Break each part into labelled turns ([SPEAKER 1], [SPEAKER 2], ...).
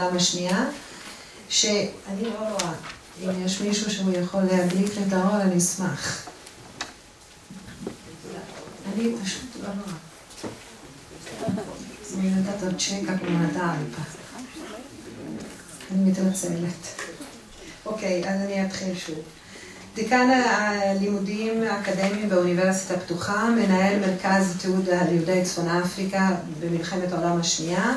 [SPEAKER 1] העולם השנייה, שאני לא רואה, אם יש מישהו שהוא יכול להדליק את האור, אני אשמח. אני פשוט לא רואה. אני נתת עוד צ'קה כמו נדלפה. אני מתנצלת. אוקיי, אז אני אתחיל שוב. דיקן הלימודים האקדמיים באוניברסיטה הפתוחה, מנהל מרכז תיעוד על יהודי צפון אפריקה במלחמת העולם השנייה,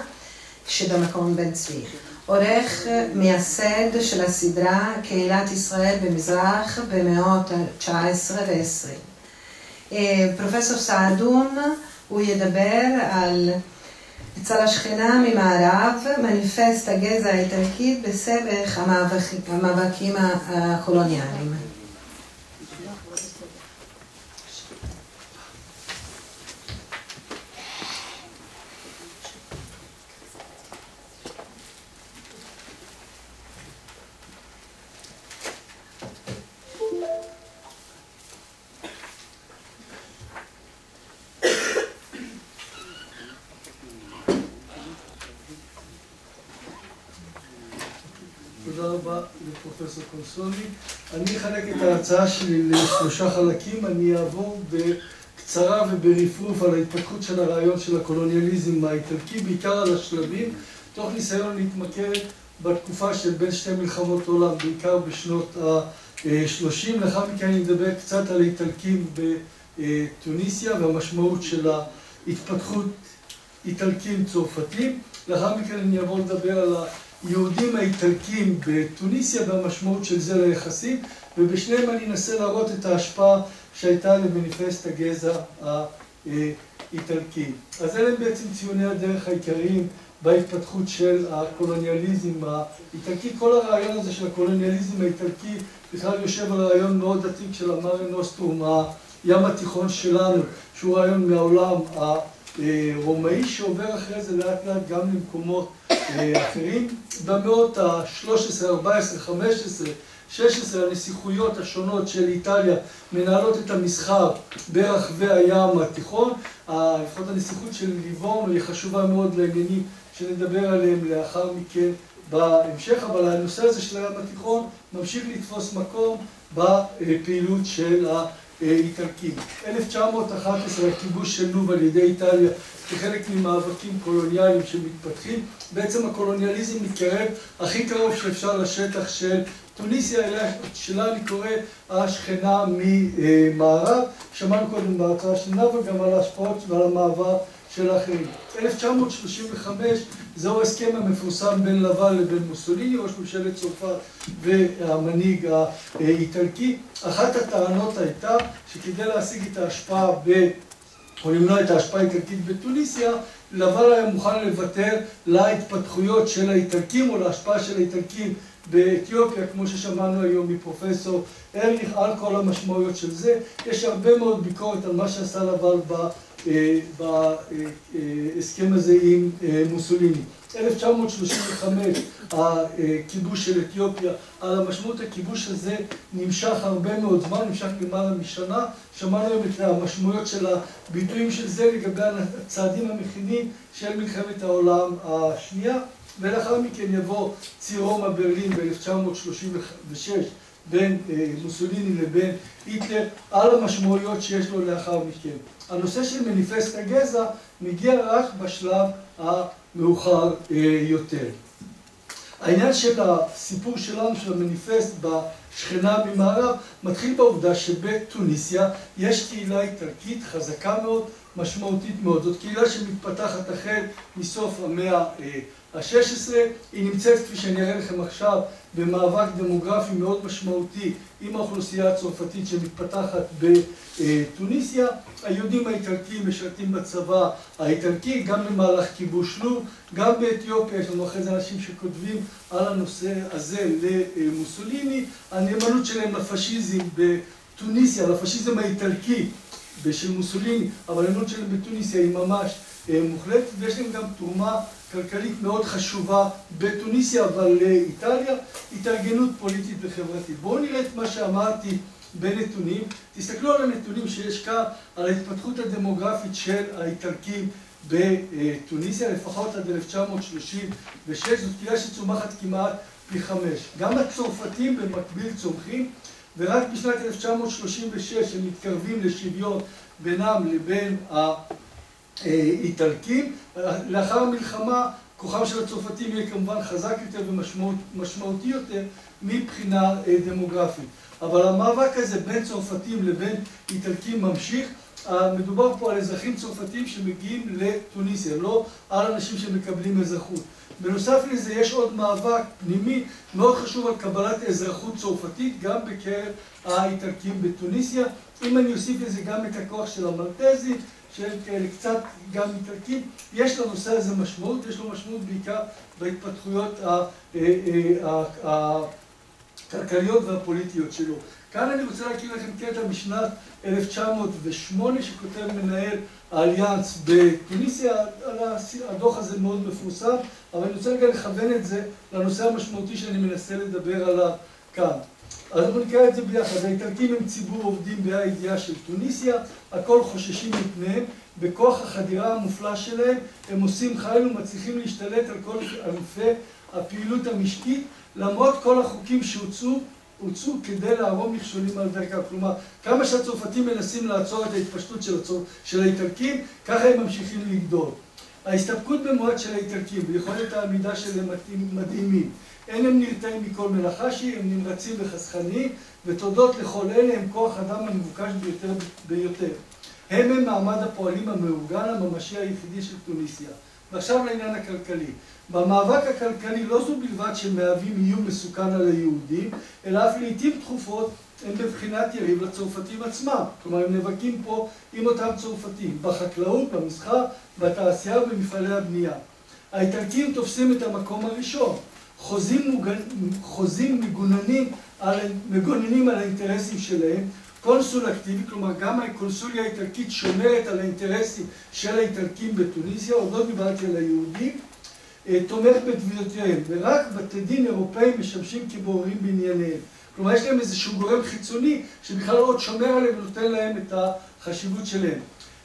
[SPEAKER 1] שבמקום בן צבי. עורך מייסד של הסדרה קהילת ישראל במזרח במאות ה-19 ו-20. פרופסור סעדון, הוא ידבר על אצל השכנה ממערב, מניפסט הגזע האיטלקי בסבך המאבקים הקולוניאליים.
[SPEAKER 2] פרופסור קונסולי. אני אחלק את ההרצאה שלי לשלושה חלקים, אני אעבור בקצרה וברפרוף על ההתפתחות של הרעיון של הקולוניאליזם האיטלקי, בעיקר על השלבים, תוך ניסיון להתמקד בתקופה של בין שתי מלחמות עולם, בעיקר בשנות ה-30. לאחר מכן אני אדבר קצת על האיטלקים בתוניסיה והמשמעות של ההתפתחות איטלקים צרפתים. לאחר מכן אני אעבור לדבר על ה... יהודים האיטלקים בתוניסיה והמשמעות של זה ליחסים, ובשניהם אני אנסה להראות את ההשפעה שהייתה למניפסט הגזע האיטלקי. אז אלה בעצם ציוני הדרך העיקריים בהתפתחות של הקולוניאליזם האיטלקי. כל הרעיון הזה של הקולוניאליזם האיטלקי בכלל יושב על רעיון מאוד עתיק של המארי נוסטרום, הים התיכון שלנו, שהוא רעיון מהעולם הרומאי שעובר אחרי זה לאט לאט גם למקומות אחרים. במאות ה-13, 14, 15, 16 הנסיכויות השונות של איטליה מנהלות את המסחר ברחבי הים התיכון. לפחות הנסיכות של ליבון היא חשובה מאוד לעניינים שנדבר עליהם לאחר מכן בהמשך, אבל הנושא הזה של הים התיכון ממשיך לתפוס מקום בפעילות של האיטלקים. 1911 הכיבוש של לוב על ידי איטליה כחלק ממאבקים קולוניאליים שמתפתחים. בעצם הקולוניאליזם מתקרב הכי קרוב שאפשר לשטח של טוניסיה, אליה שלה אני קורא השכנה ממערב. שמענו קודם בהרצאה של נאוה גם על ההשפעות ועל המעבר של האחרים. 1935 זהו ההסכם המפורסם בין לבן לבין מוסוליני, ראש ממשלת צרפת והמנהיג האיטלקי. אחת הטענות הייתה שכדי להשיג את ההשפעה ב... או למנוע את ההשפעה האיטלקית בתוניסיה, לבן היה מוכן לוותר להתפתחויות של האיטלקים או להשפעה של האיטלקים באתיופיה, כמו ששמענו היום מפרופסור ארליך, על כל המשמעויות של זה. יש הרבה מאוד ביקורת על מה שעשה לבן בהסכם הזה עם מוסוליני. 1935 הכיבוש של אתיופיה, על המשמעות הכיבוש הזה נמשך הרבה מאוד זמן, נמשך למעלה משנה. שמענו היום את המשמעויות של הביטויים של זה לגבי הצעדים המכינים של מלחמת העולם השנייה, ולאחר מכן יבוא ציר רומא ברלין ב-1936 בין מוסוליני לבין היטלר, על המשמעויות שיש לו לאחר מכן. הנושא של מניפסט הגזע מגיע רק בשלב המאוחר יותר. העניין של הסיפור שלנו, של המניפסט בשכנה ממערב, מתחיל בעובדה שבתוניסיה יש קהילה איטלקית חזקה מאוד, משמעותית מאוד. זאת קהילה שמתפתחת החל מסוף המאה ה-16, היא נמצאת, כפי שאני אראה לכם עכשיו, במאבק דמוגרפי מאוד משמעותי עם האוכלוסייה הצרפתית שמתפתחת בתוניסיה. היהודים האיטלקים משרתים בצבא האיטלקי, גם במהלך כיבוש לוב, גם באתיופיה, יש לנו אחרי זה אנשים שכותבים על הנושא הזה למוסוליני. הנאמנות שלהם לפשיזם בתוניסיה, לפשיזם האיטלקי של מוסוליני, אבל הנאמנות שלהם בתוניסיה היא ממש מוחלטת, ויש להם גם תרומה כלכלית מאוד חשובה בתוניסיה, אבל לאיטליה, התארגנות פוליטית וחברתית. בואו נראה את מה שאמרתי בנתונים. תסתכלו על הנתונים שיש כאן, על ההתפתחות הדמוגרפית של האיטלקים בתוניסיה, לפחות עד 1936, זאת קהילה שצומחת כמעט פי חמש. גם הצרפתים במקביל צומחים, ורק בשנת 1936 הם מתקרבים לשוויון בינם לבין האיטלקים. לאחר המלחמה כוחם של הצרפתים יהיה כמובן חזק יותר ומשמעותי יותר מבחינה דמוגרפית. אבל המאבק הזה בין צרפתים לבין איטלקים ממשיך. מדובר פה על אזרחים צרפתים שמגיעים לתוניסיה, לא על אנשים שמקבלים אזרחות. בנוסף לזה יש עוד מאבק פנימי מאוד חשוב על קבלת אזרחות צרפתית גם בקרב האיטלקים בתוניסיה. אם אני אוסיף לזה גם את הכוח של המלטזים, שהם כאלה קצת גם איטלקים, יש לנושא הזה משמעות, יש לו משמעות בעיקר בהתפתחויות הכלכליות והפוליטיות שלו. כאן אני רוצה להכיר לכם קטע משנת 1908 שכותב מנהל האליאנס בתוניסיה, הדוח הזה מאוד מפורסם, אבל אני רוצה רגע לכוון את זה לנושא המשמעותי שאני מנסה לדבר עליו כאן. אז אנחנו נקרא את זה ביחד, האיטלקים הם ציבור עובדים בה"א הידיעה של תוניסיה, הכל חוששים מפניהם, בכוח החדירה המופלא שלהם הם עושים חיל ומצליחים להשתלט על כל ענפי הפעילות המשקית למרות כל החוקים שהוצאו הוצאו כדי להרום מכשולים על דרכם. כלומר, כמה שהצרפתים מנסים לעצור את ההתפשטות של האיטלקים, ככה הם ממשיכים לגדול. ההסתפקות במועד של האיטלקים ויכולת העמידה שלהם מדהימים. אין הם נרתעים מכל מלאכה שהיא, הם נמרצים וחסכניים, ותודות לכל אלה הם כוח אדם המבוקש ביותר ביותר. הם הם מעמד הפועלים המאורגן הממשי היחידי של טוניסיה. ועכשיו לעניין הכלכלי. במאבק הכלכלי לא זו בלבד שמהווים איום מסוכן על היהודים, אלא אף לעיתים תכופות הם בבחינת יריב לצרפתים עצמם. כלומר, הם נאבקים פה עם אותם צרפתים, בחקלאות, במסחר, בתעשייה ובמפעלי הבנייה. האיטלקים תופסים את המקום הראשון. חוזים, מוגנ... חוזים מגוננים על... מגוננים על האינטרסים שלהם, קונסול אקטיבי, כלומר גם הקונסוליה האיטלקית שומרת על האינטרסים של האיטלקים בתוניסיה, עוד לא דיברתי על היהודים, תומך בתביעותיהם, ורק בתי דין אירופאים משמשים כבוררים בענייניהם. כלומר, יש להם איזשהו גורם חיצוני שבכלל עוד שומר עליהם ונותן להם את החשיבות שלהם.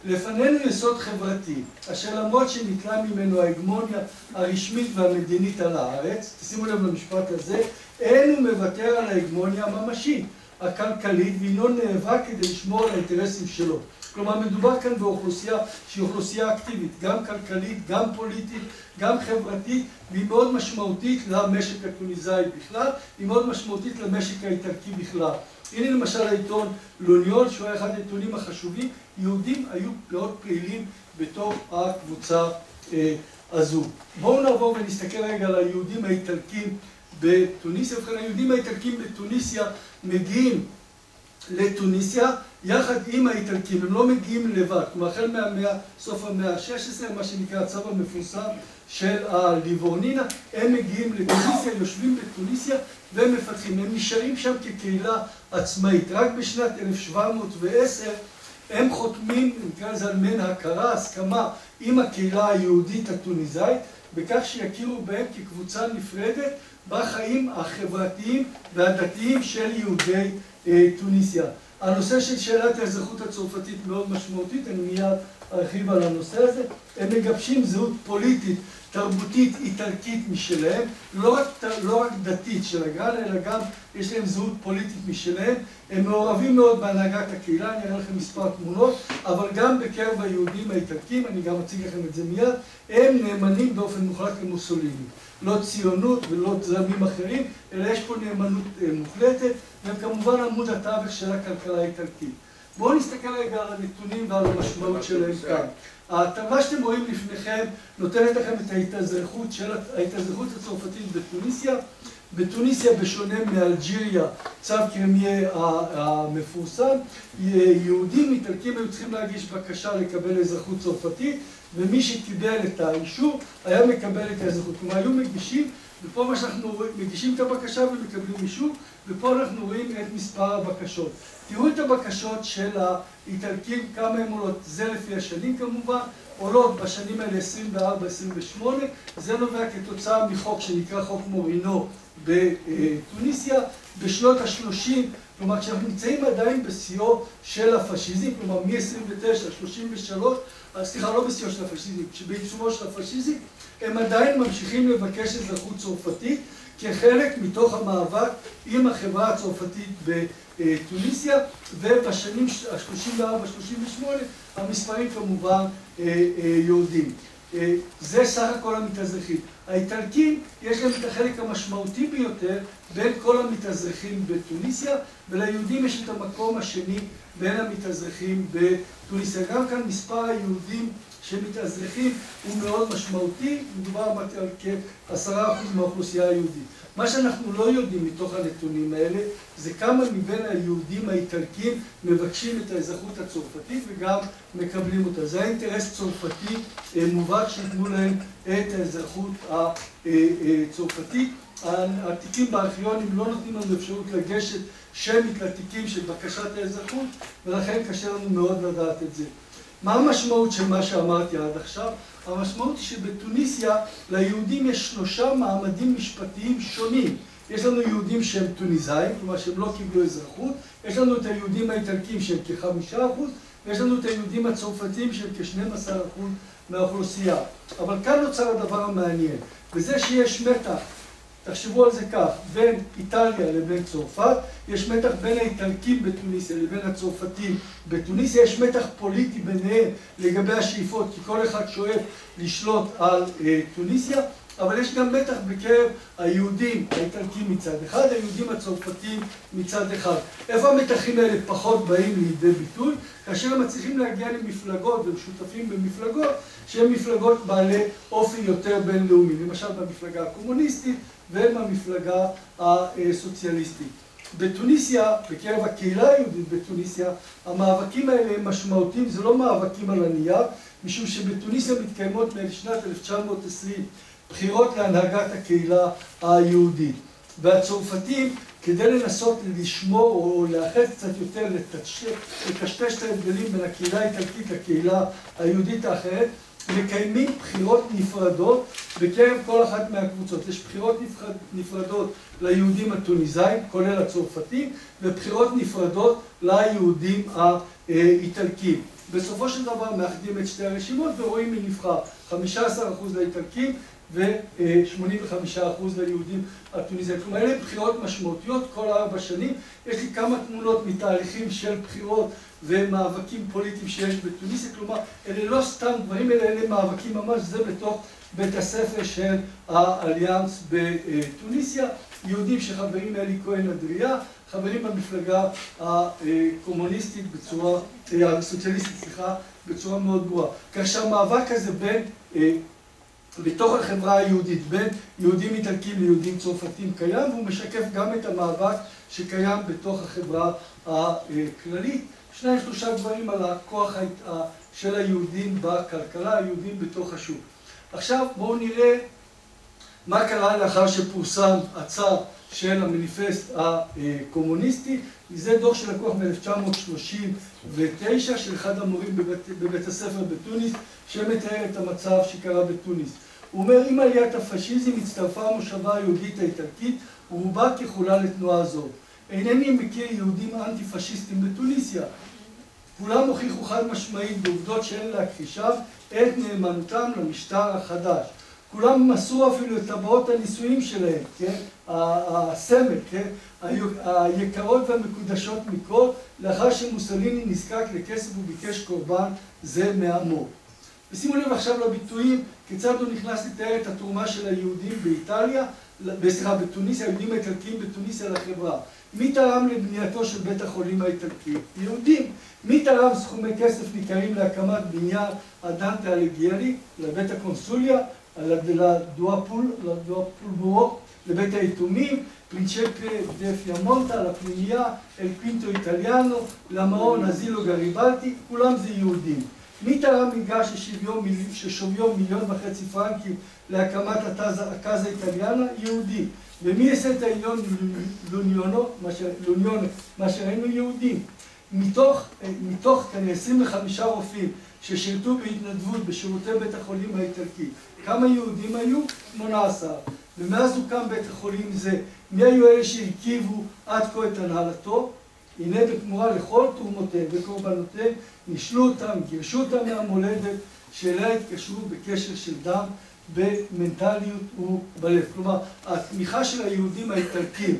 [SPEAKER 2] לפנינו יסוד חברתי, אשר למרות שניטלה ממנו ההגמוניה הרשמית והמדינית על הארץ, תשימו לב למשפט הזה, אין הוא מוותר על ההגמוניה הממשית, הכלכלית, והינו נאבק כדי לשמור על האינטרסים שלו. כלומר, מדובר כאן באוכלוסייה שהיא אוכלוסייה אקטיבית, גם כלכלית, גם פוליטית, גם חברתית, והיא מאוד משמעותית למשק הטוניסאי בכלל, היא מאוד משמעותית למשק האיטלקי בכלל. הנה למשל העיתון לוניון, שהוא היה אחד העיתונים החשובים, יהודים היו מאוד פעילים בתוך הקבוצה אה, הזו. בואו נעבור ונסתכל רגע על היהודים האיטלקים בתוניסיה. ובכן, היהודים האיטלקים בתוניסיה מגיעים לתוניסיה יחד עם האיטלקים, הם לא מגיעים לבד, כלומר החל מהמאה, סוף המאה ה-16, מה שנקרא הצו המפורסם של הליבורנינה, הם מגיעים לתוניסיה, יושבים בתוניסיה ומפתחים, הם נשארים שם כקהילה עצמאית. רק בשנת 1710 הם חותמים, נקרא לזה על מן הכרה, הסכמה עם הקהילה היהודית הטוניסאית, בכך שיכירו בהם כקבוצה נפרדת בחיים החברתיים והדתיים של יהודי טוניסיה. הנושא של שאלת האזרחות הצרפתית מאוד משמעותית, אני מיד ארחיב על הנושא הזה. הם מגבשים זהות פוליטית, תרבותית, איטלקית משלהם, לא רק, לא רק דתית של הגן, אלא גם יש להם זהות פוליטית משלהם. הם מעורבים מאוד בהנהגת הקהילה, אני אראה לכם מספר תמונות, אבל גם בקרב היהודים האיטלקים, אני גם אציג לכם את זה מיד, הם נאמנים באופן מוחלט למוסוליני. לא ציונות ולא זרמים אחרים, אלא יש פה נאמנות מוחלטת, והם כמובן עמוד התווך של הכלכלה האיטלקית. בואו נסתכל רגע על הנתונים ועל המשמעות שלהם כאן. ההטבה שאתם רואים לפניכם נותנת לכם את ההתאזרחות של ההתאזרחות הצרפתית בתוניסיה. בתוניסיה, בשונה מאלג'יריה, צו קרמיה המפורסם, יהודים איטלקים היו צריכים להגיש בקשה לקבל אזרחות צרפתית, ומי שקיבל את האישור היה מקבל את האזרחות. כלומר, היו מגישים, ופה מה שאנחנו רואים, מגישים את הבקשה ומקבלים אישור, ופה אנחנו רואים את מספר הבקשות. תראו את הבקשות של האיטלקים, כמה הן עולות, זה לפי השנים כמובן, עולות בשנים האלה 24-28, זה נובע כתוצאה מחוק שנקרא חוק מורינו בתוניסיה, בשנות ה-30, כלומר כשאנחנו נמצאים עדיין בשיאו של הפשיזם, כלומר מ-29 עד 33, סליחה, לא בשיאו של הפשיזם, בעיצומו של הפשיזם, הם עדיין ממשיכים לבקש אזרחות צרפתית כחלק מתוך המאבק עם החברה הצרפתית בתוניסיה, ובשנים ה-34-38 המספרים כמובן יורדים. זה סך הכל המתאזרחים. האיטלקים, יש להם את החלק המשמעותי ביותר בין כל המתאזרחים בתוניסיה, וליהודים יש את המקום השני בין המתאזרחים בתוניסיה. גם כאן מספר היהודים שמתאזרחים הוא מאוד משמעותי, מדובר על כעשרה אחוז מהאוכלוסייה היהודית. מה שאנחנו לא יודעים מתוך הנתונים האלה, זה כמה מבין היהודים האיטלקים מבקשים את האזרחות הצרפתית וגם מקבלים אותה. זה האינטרס צרפתי מובהק שיתנו להם את האזרחות הצרפתית. התיקים בארכיונים לא נותנים לנו אפשרות לגשת שמית לתיקים של בקשת האזרחות, ולכן קשה לנו מאוד לדעת את זה. מה המשמעות של מה שאמרתי עד עכשיו? המשמעות היא שבתוניסיה ליהודים יש שלושה מעמדים משפטיים שונים. יש לנו יהודים שהם טוניסאים, כלומר שהם לא קיבלו אזרחות, יש לנו את היהודים האיטלקים שהם כחמישה אחוז, ויש לנו את היהודים הצרפתיים שהם כשנים עשר אחוז מהאוכלוסייה. אבל כאן נוצר הדבר המעניין, וזה שיש מתח תחשבו על זה כך, בין איטליה לבין צרפת, יש מתח בין האיטלקים בתוניסיה לבין הצרפתים בתוניסיה, יש מתח פוליטי ביניהם לגבי השאיפות, כי כל אחד שואף לשלוט על תוניסיה, אבל יש גם מתח בקרב היהודים האיטלקים מצד אחד, היהודים הצרפתים מצד אחד. איפה המתחים האלה פחות באים לידי ביטוי? כאשר הם מצליחים להגיע למפלגות ומשותפים במפלגות שהן מפלגות בעלי אופי יותר בינלאומי, למשל במפלגה הקומוניסטית ובמפלגה הסוציאליסטית. בתוניסיה, בקרב הקהילה היהודית בתוניסיה, המאבקים האלה הם משמעותיים, זה לא מאבקים על הנייר, משום שבתוניסיה מתקיימות משנת 1920 בחירות להנהגת הקהילה היהודית. והצרפתים, כדי לנסות לשמור או לאחד קצת יותר, לטשטש את ההבדלים בין הקהילה האיטלקית לקהילה היהודית האחרת, מקיימים בחירות נפרדות בקרב כל אחת מהקבוצות. יש בחירות נפרדות ליהודים הטוניסאים, כולל הצרפתים, ובחירות נפרדות ליהודים האיטלקים. בסופו של דבר מאחדים את שתי הרשימות ורואים מי נבחר. 15% לאיטלקים ו-85% ליהודים הטוניסאים. כלומר, אלה בחירות משמעותיות כל ארבע שנים. יש לי כמה תמונות מתהליכים של בחירות ומאבקים פוליטיים שיש בתוניסיה. כלומר, אלה לא סתם דברים, אלא אלה מאבקים ממש, זה בתוך בית הספר של האליאנס בתוניסיה. יהודים שחברים אלי כהן אדריה, חברים במפלגה הקומוניסטית בצורה, הסוציאליסטית, סליחה, בצורה מאוד ברורה. כך שהמאבק הזה בין בתוך החברה היהודית, בין יהודים איטלקים ליהודים צרפתים קיים, והוא משקף גם את המאבק שקיים בתוך החברה הכללית. שניים שלושה דברים על הכוח של היהודים בכלכלה, היהודים בתוך השוק. עכשיו בואו נראה מה קרה לאחר שפורסם הצו של המניפסט הקומוניסטי. זה דוח שלקוח מ-1939 של אחד המורים בבית, בבית הספר בתוניס, שמתאר את המצב שקרה בתוניס. הוא אומר, עם עליית הפשיזם הצטרפה המושבה היהודית האיטלקית, ורובה ככולה לתנועה זו. אינני מכיר יהודים אנטי-פשיסטים בתוניסיה. כולם הוכיחו חד משמעית בעובדות שאין להכחישם את נאמנותם למשטר החדש. כולם מסרו אפילו את טבעות הנישואים שלהם, כן? הסמל, כן? היקרות והמקודשות מכל, לאחר שמוסליני נזקק לכסף וביקש קורבן זה מעמו. ושימו לב עכשיו לביטויים, כיצד הוא נכנס לתאר את התרומה של היהודים באיטליה, סליחה, בתוניסיה, היהודים האיטלקיים בתוניסיה לחברה. מי תרם לבנייתו של בית החולים האיטלקי? יהודים. מי תרם סכומי כסף ניכרים להקמת בניין הדנטה אליגיירי, לבית הקונסוליה, לדואפולמורו, לבית היתומים, פרינצ'פה דה פיאמונטה, לפנימייה, אל פינטו איטליאנו, למעון אזילו גריבלטי, כולם זה יהודים. מי תרם מגרש ששוויו מיליון וחצי פרנקים להקמת הקאזה איטליאנה? יהודי. ומי יעשה את העליון לוניונו, מה שראינו יהודים. מתוך כנראה 25 רופאים ששירתו בהתנדבות בשירותי בית החולים האיטלקי, כמה יהודים היו? 18. ומאז הוקם בית החולים זה, מי היו אלה שהרכיבו עד כה את הנהלתו? הנה בתמורה לכל תרומותיהם וקורבנותיהם, נישלו אותם, גירשו אותם מהמולדת, שאליה התקשרו בקשר של דם, במנטליות ובלב. כלומר, התמיכה של היהודים האיטלקים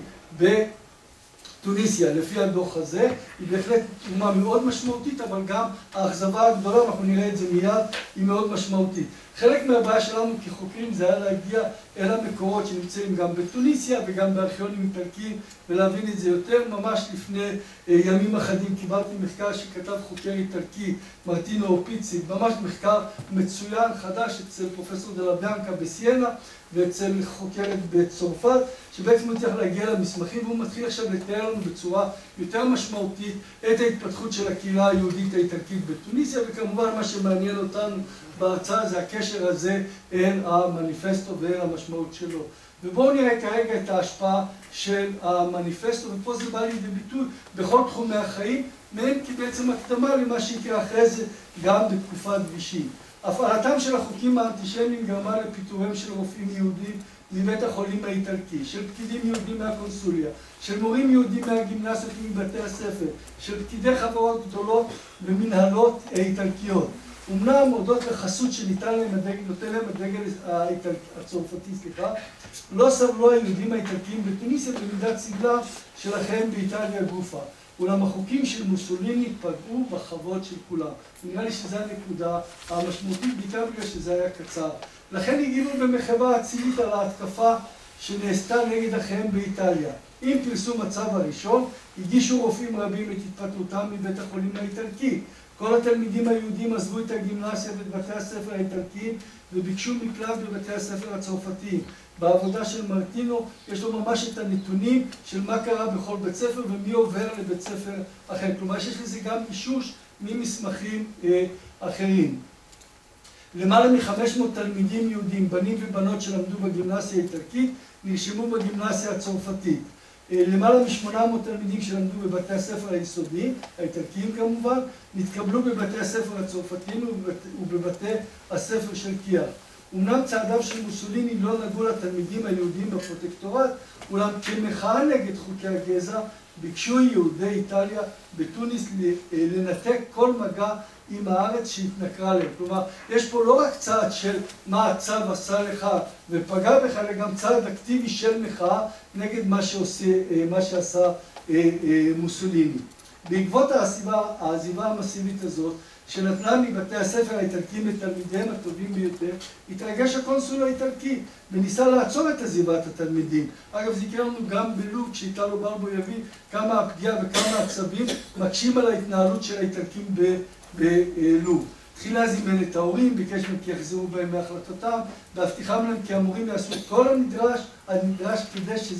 [SPEAKER 2] בתוניסיה, לפי הדוח הזה, היא בהחלט תרומה מאוד משמעותית, אבל גם האכזבה הגדולה, ואנחנו נראה את זה מיד, היא מאוד משמעותית. חלק מהבעיה שלנו כחוקרים זה היה להגיע אל המקורות שנמצאים גם בתוניסיה וגם בארכיונים איטלקיים ולהבין את זה יותר. ממש לפני ימים אחדים קיבלתי מחקר שכתב חוקר איטלקי מרטינו אופיצי, ממש מחקר מצוין חדש אצל פרופסור דלה ביאנקה בסיינה ואצל חוקרת בצרפת, שבעצם צריך להגיע למסמכים והוא מתחיל עכשיו לתאר לנו בצורה יותר משמעותית את ההתפתחות של הקהילה היהודית האיטלקית בתוניסיה וכמובן מה שמעניין אותנו בהרצאה זה הקשר הזה אל המניפסטו ואל המשמעות שלו. ובואו נראה כרגע את ההשפעה של המניפסטו, ופה זה בא לידי ביטוי בכל תחומי החיים, מעין כבעצם הקדמה למה שיקרה אחרי זה גם בתקופת וישי. הפעלתם של החוקים האנטישמיים גרמה לפיטוריהם של רופאים יהודים מבית החולים האיטלקי, של פקידים יהודים מהקונסוליה, של מורים יהודים מהגימנסיות ומבתי הספר, של פקידי חברות גדולות ומנהלות איטלקיות. אמנם הודות לחסות שניתן להם הדגל, נותן להם הדגל הצרפתי, סליחה, לא סבלו היהודים האיטלקיים בתוניסיה במידת סבלה של אחיהם באיטליה גופה. אולם החוקים של מוסוליני פגעו בכבוד של כולם. נראה לי שזו הנקודה המשמעותית, בעיקר בגלל שזה היה קצר. לכן הגיבו במחווה אצילית על ההתקפה שנעשתה נגד אחיהם באיטליה. עם פרסום הצו הראשון, הגישו רופאים רבים את התפטרותם מבית החולים האיטלקי. כל התלמידים היהודים עזבו את הגימנסיה ואת בתי הספר האיטלקיים וביקשו מקלט בבתי הספר הצרפתיים. בעבודה של מרטינו יש לו ממש את הנתונים של מה קרה בכל בית ספר ומי עובר לבית ספר אחר. כלומר, יש לזה גם אישוש ממסמכים אה, אחרים. למעלה מ-500 תלמידים יהודים, בנים ובנות שלמדו בגימנסיה האיטלקית, נרשמו בגימנסיה הצרפתית. למעלה מ-800 תלמידים שלמדו בבתי הספר היסודיים, האיטלקיים כמובן, נתקבלו בבתי הספר הצרפתיים ובבתי הספר של קייח. אמנם צעדיו של מוסוליני לא נגעו לתלמידים היהודים בפרוטקטורט, אולם כמחאה נגד חוקי הגזע, ביקשו יהודי איטליה בתוניס לנתק כל מגע עם הארץ שהתנכרה להם. כלומר, יש פה לא רק צעד של מה הצו עשה לך ופגע בך, אלא גם צעד אקטיבי של מחאה נגד מה, שעושה, מה שעשה מוסוליני. בעקבות העזיבה המסיבית הזאת, שנטלה מבתי הספר האיטלקיים את תלמידיהם הטובים ביותר, התרגש הקונסול האיטלקי וניסה לעצור את עזיבת התלמידים. אגב, זה יקרה לנו גם בלוב, כשאיטלו באלבו יבין כמה הפגיעה וכמה עצבים מקשים על ההתנהלות של האיטלקים בלוב. תחילה זימן את ההורים, ביקש מהם כי יחזרו בהם מהחלטתם, והבטיחם להם כי המורים יעשו כל הנדרש, הנדרש כדי, ש...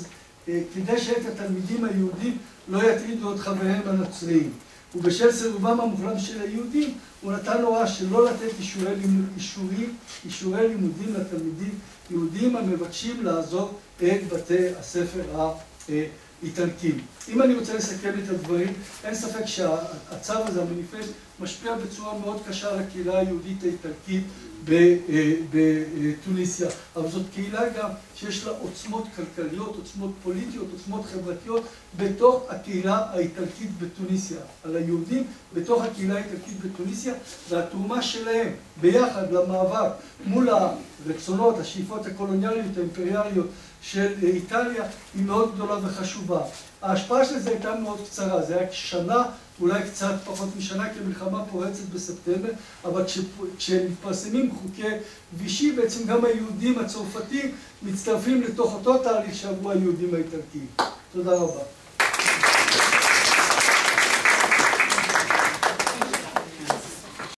[SPEAKER 2] כדי שאת התלמידים היהודים לא יטרידו את חבריהם הנוצריים. ובשל סירובם המוחלט של היהודים, הוא נתן הוראה שלא לתת אישורי, לימוד, אישורי, אישורי לימודים לתלמידים יהודים המבקשים לעזוב את בתי הספר האיטלקיים. אם אני רוצה לסכם את הדברים, אין ספק שהצו הזה, המניפסט, משפיע בצורה מאוד קשה על הקהילה היהודית האיטלקית בתוניסיה. אבל זאת קהילה גם שיש לה עוצמות כלכליות, עוצמות פוליטיות, עוצמות חברתיות, בתוך הקהילה האיטלקית בתוניסיה. על היהודים בתוך הקהילה האיטלקית בתוניסיה, והתרומה שלהם ביחד למאבק מול הרצונות, השאיפות הקולוניאליות, האימפריאליות של איטליה, היא מאוד גדולה וחשובה. ההשפעה של זה הייתה מאוד קצרה, זה היה שנה, אולי קצת פחות משנה, כי המלחמה פורצת בספטמבר, אבל כשמתפרסמים חוקי וישי, בעצם גם היהודים הצרפתים מצטרפים לתוך אותו תהליך שעברו היהודים האיטלקיים. תודה רבה.